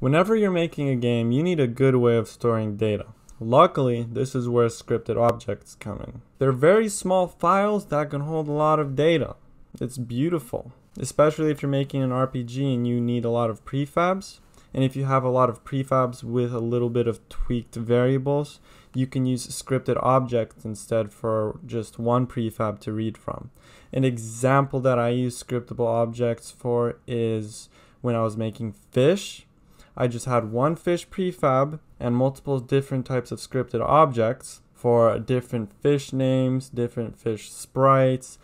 Whenever you're making a game, you need a good way of storing data. Luckily, this is where scripted objects come in. They're very small files that can hold a lot of data. It's beautiful, especially if you're making an RPG and you need a lot of prefabs. And if you have a lot of prefabs with a little bit of tweaked variables, you can use scripted objects instead for just one prefab to read from. An example that I use scriptable objects for is when I was making fish. I just had one fish prefab and multiple different types of scripted objects for different fish names, different fish sprites,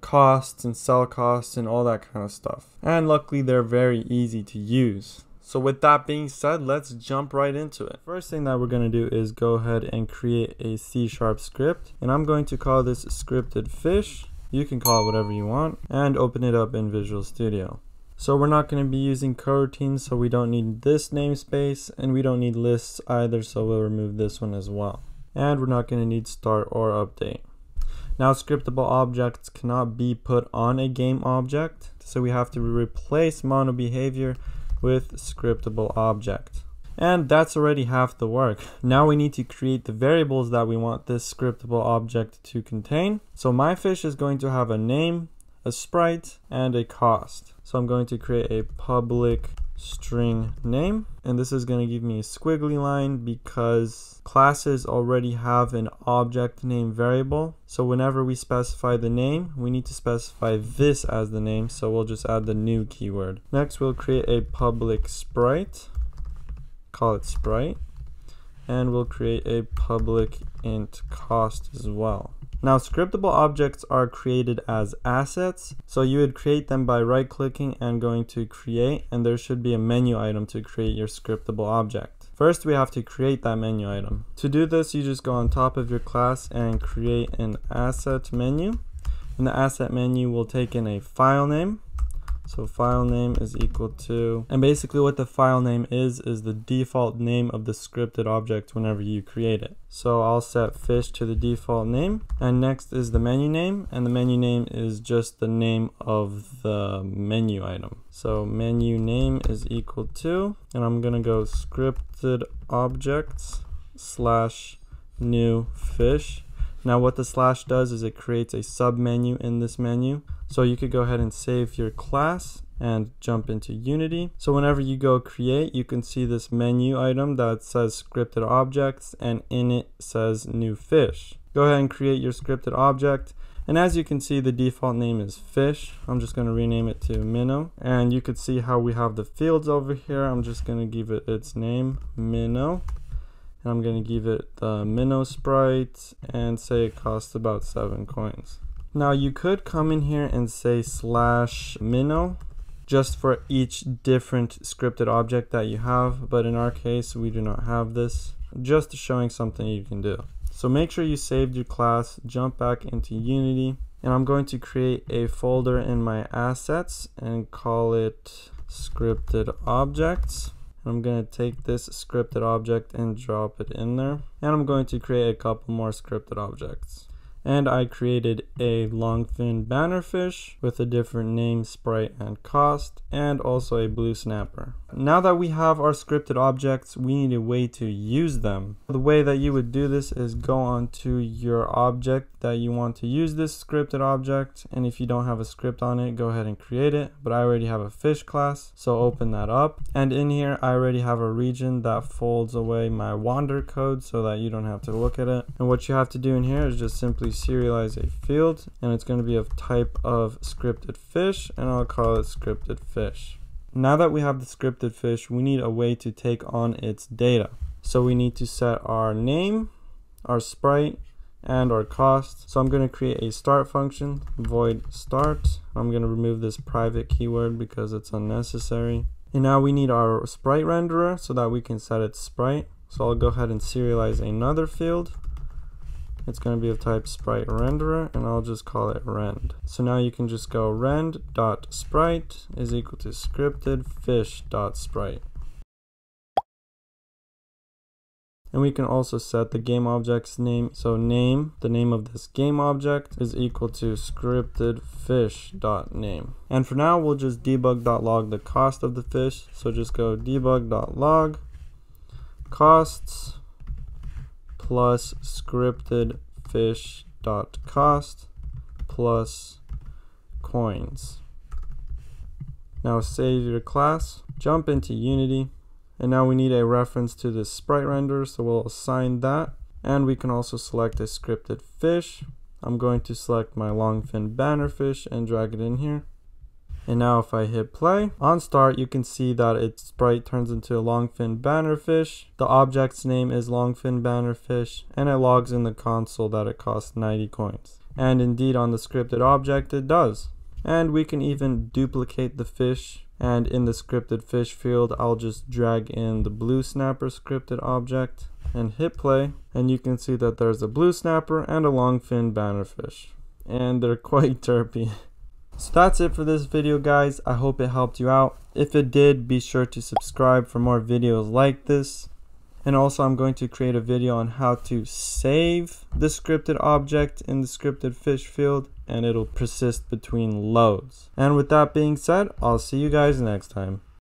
costs and sell costs and all that kind of stuff. And luckily they're very easy to use. So with that being said, let's jump right into it. First thing that we're going to do is go ahead and create a C sharp script. And I'm going to call this scripted fish. You can call it whatever you want and open it up in Visual Studio. So we're not going to be using coroutines, so we don't need this namespace and we don't need lists either, so we'll remove this one as well. And we're not going to need start or update. Now scriptable objects cannot be put on a game object, so we have to replace MonoBehaviour with scriptable object. And that's already half the work. Now we need to create the variables that we want this scriptable object to contain. So my fish is going to have a name, a sprite, and a cost. So I'm going to create a public string name and this is going to give me a squiggly line because classes already have an object name variable. So whenever we specify the name we need to specify this as the name so we'll just add the new keyword. Next we'll create a public sprite call it sprite and we'll create a public int cost as well now scriptable objects are created as assets. So you would create them by right clicking and going to create and there should be a menu item to create your scriptable object. First we have to create that menu item. To do this you just go on top of your class and create an asset menu. And the asset menu we'll take in a file name so file name is equal to, and basically what the file name is, is the default name of the scripted object whenever you create it. So I'll set fish to the default name. And next is the menu name, and the menu name is just the name of the menu item. So menu name is equal to, and I'm gonna go scripted objects slash new fish now what the slash does is it creates a sub menu in this menu. So you could go ahead and save your class and jump into Unity. So whenever you go create, you can see this menu item that says scripted objects and in it says new fish. Go ahead and create your scripted object. And as you can see, the default name is fish. I'm just going to rename it to minnow. And you could see how we have the fields over here. I'm just going to give it its name, minnow and I'm going to give it the minnow sprite and say it costs about 7 coins. Now you could come in here and say slash minnow just for each different scripted object that you have, but in our case we do not have this, just showing something you can do. So make sure you saved your class, jump back into Unity, and I'm going to create a folder in my assets and call it scripted objects. I'm going to take this scripted object and drop it in there. And I'm going to create a couple more scripted objects and I created a longfin bannerfish with a different name, sprite, and cost, and also a blue snapper. Now that we have our scripted objects, we need a way to use them. The way that you would do this is go onto your object that you want to use this scripted object, and if you don't have a script on it, go ahead and create it, but I already have a fish class, so open that up. And in here, I already have a region that folds away my wander code so that you don't have to look at it. And what you have to do in here is just simply serialize a field and it's going to be of type of scripted fish and I'll call it scripted fish. Now that we have the scripted fish, we need a way to take on its data. So we need to set our name, our sprite, and our cost. So I'm going to create a start function, void start. I'm going to remove this private keyword because it's unnecessary. And now we need our sprite renderer so that we can set its sprite. So I'll go ahead and serialize another field it's going to be of type sprite renderer and I'll just call it rend. So now you can just go rend dot sprite is equal to scripted fish dot sprite. And we can also set the game object's name. So name, the name of this game object is equal to scripted fish.name. And for now, we'll just debug.log the cost of the fish. So just go debug.log costs plus scripted fish.cost plus coins. Now save your class, jump into Unity, and now we need a reference to this sprite render, so we'll assign that. And we can also select a scripted fish. I'm going to select my longfin bannerfish and drag it in here. And now if I hit play, on start you can see that its sprite turns into a longfin bannerfish. The object's name is longfin bannerfish and it logs in the console that it costs 90 coins. And indeed on the scripted object it does. And we can even duplicate the fish and in the scripted fish field I'll just drag in the blue snapper scripted object and hit play and you can see that there's a blue snapper and a longfin bannerfish and they're quite derpy. So that's it for this video guys. I hope it helped you out. If it did, be sure to subscribe for more videos like this. And also I'm going to create a video on how to save the scripted object in the scripted fish field and it'll persist between loads. And with that being said, I'll see you guys next time.